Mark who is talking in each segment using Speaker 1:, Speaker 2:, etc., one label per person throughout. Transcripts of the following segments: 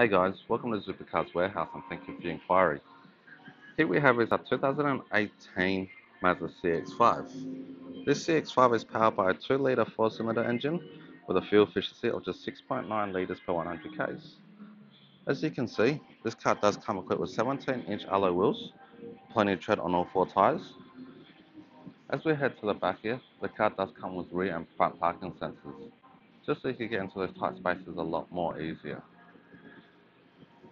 Speaker 1: Hey guys, welcome to Zooper Cars Warehouse and thank you for your inquiry. Here we have is a 2018 Mazda CX-5. This CX-5 is powered by a 2 litre 4 cylinder engine with a fuel efficiency of just 6.9 litres per 100 k's. As you can see, this car does come equipped with 17 inch alloy wheels, plenty of tread on all four tyres. As we head to the back here, the car does come with rear and front parking sensors, just so you can get into those tight spaces a lot more easier.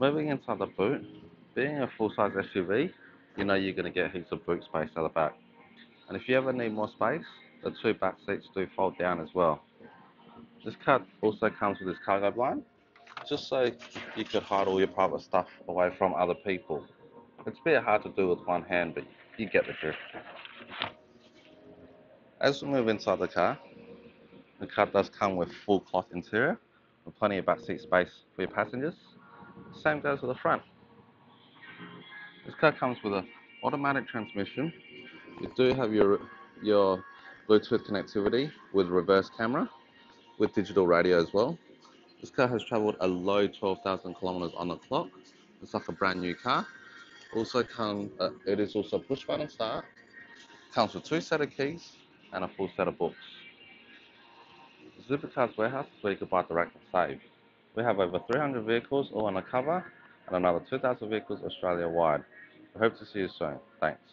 Speaker 1: Moving inside the boot, being a full-size SUV, you know you're going to get heaps of boot space at the back. And if you ever need more space, the two back seats do fold down as well. This car also comes with this cargo blind, just so you could hide all your private stuff away from other people. It's a bit hard to do with one hand, but you get the drift. As we move inside the car, the car does come with full cloth interior, with plenty of back seat space for your passengers. Same goes for the front. This car comes with an automatic transmission. You do have your your Bluetooth connectivity with reverse camera, with digital radio as well. This car has travelled a low 12,000 kilometers on the clock. It's like a brand new car. Also come, uh, it is also push button start. Comes with two set of keys and a full set of books. Zooper Cars Warehouse is where you can buy direct and save. We have over 300 vehicles all on cover and another 2,000 vehicles Australia wide. We hope to see you soon. Thanks.